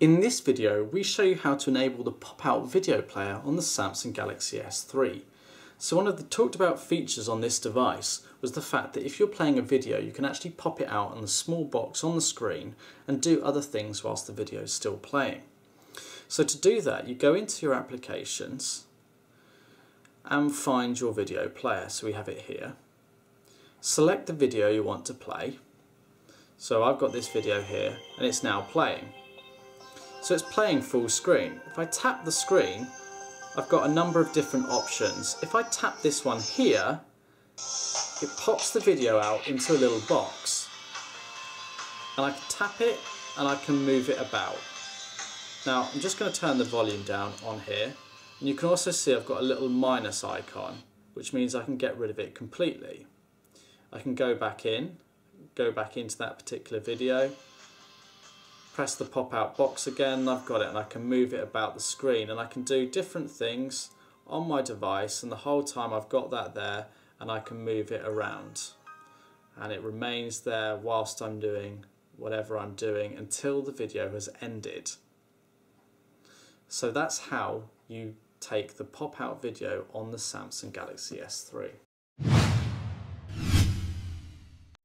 In this video we show you how to enable the pop-out video player on the Samsung Galaxy S3. So one of the talked about features on this device was the fact that if you're playing a video you can actually pop it out on the small box on the screen and do other things whilst the video is still playing. So to do that you go into your applications and find your video player. So we have it here. Select the video you want to play. So I've got this video here and it's now playing. So it's playing full screen. If I tap the screen, I've got a number of different options. If I tap this one here, it pops the video out into a little box. And I can tap it and I can move it about. Now I'm just going to turn the volume down on here. And you can also see I've got a little minus icon, which means I can get rid of it completely. I can go back in, go back into that particular video, press the pop out box again I've got it and I can move it about the screen and I can do different things on my device and the whole time I've got that there and I can move it around and it remains there whilst I'm doing whatever I'm doing until the video has ended. So that's how you take the pop out video on the Samsung Galaxy S3.